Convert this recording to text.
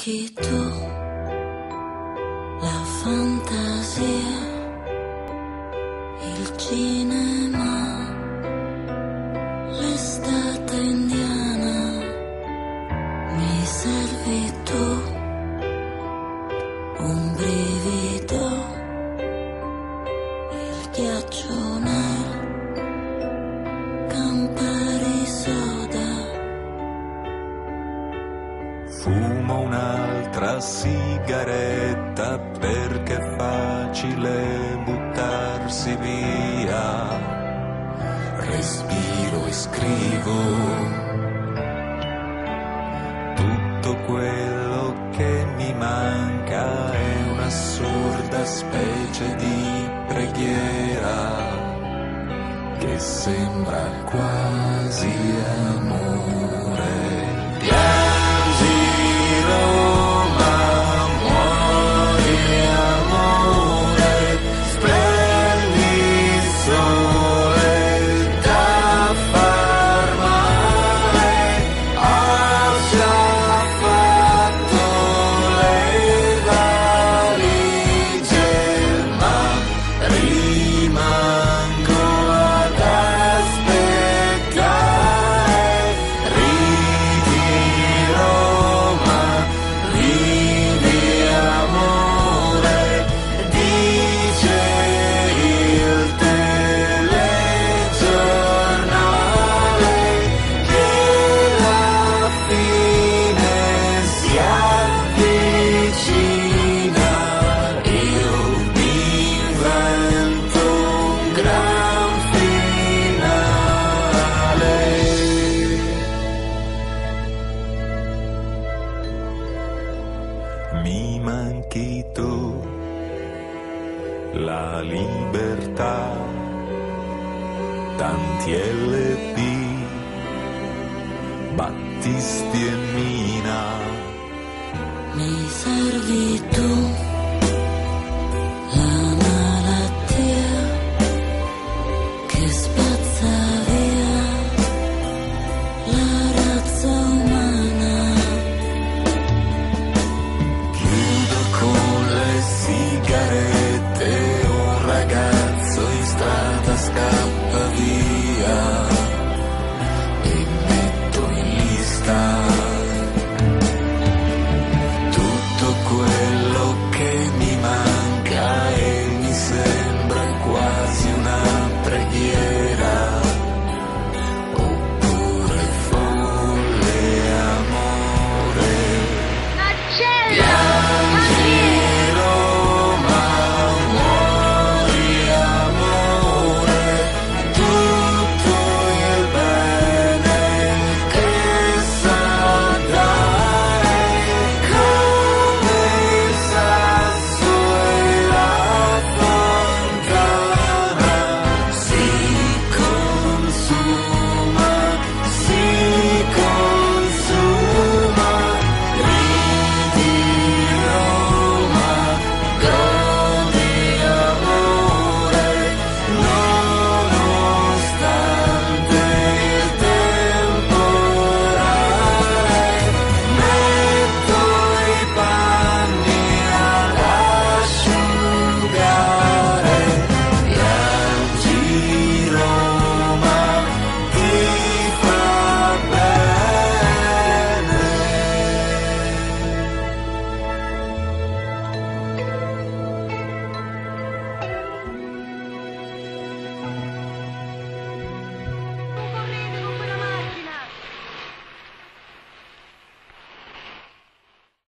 manchi tu, la fantasia, il cinema, l'estate indiana, mi servi tu, un brivido, sigaretta perché è facile buttarsi via. Respiro e scrivo tutto quello che mi manca è un'assurda specie di preghiera che sembra quasi la libertà, tanti LP, Battisti e Mina. Mi servi tu.